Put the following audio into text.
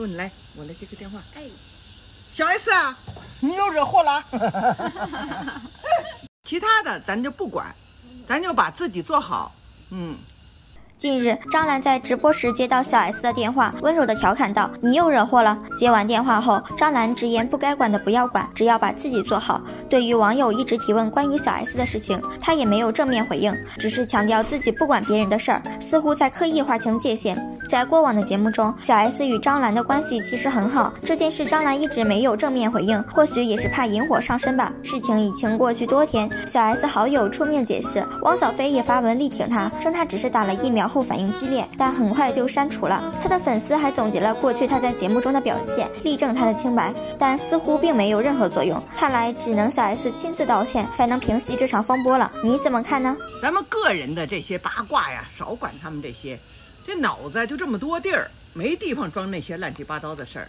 说你来，我来接个电话。哎，小 S 啊，你又惹祸了。其他的咱就不管，咱就把自己做好。嗯。近日，张兰在直播时接到小 S 的电话，温柔的调侃道：“你又惹祸了。”接完电话后，张兰直言不该管的不要管，只要把自己做好。对于网友一直提问关于小 S 的事情，她也没有正面回应，只是强调自己不管别人的事儿，似乎在刻意划清界限。在过往的节目中，小 S 与张兰的关系其实很好，这件事张兰一直没有正面回应，或许也是怕引火上身吧。事情已经过去多天，小 S 好友出面解释，汪小菲也发文力挺她，称她只是打了疫苗。后反应激烈，但很快就删除了。他的粉丝还总结了过去他在节目中的表现，力证他的清白，但似乎并没有任何作用。看来只能小 S 亲自道歉，才能平息这场风波了。你怎么看呢？咱们个人的这些八卦呀，少管他们这些，这脑子就这么多地儿，没地方装那些乱七八糟的事儿。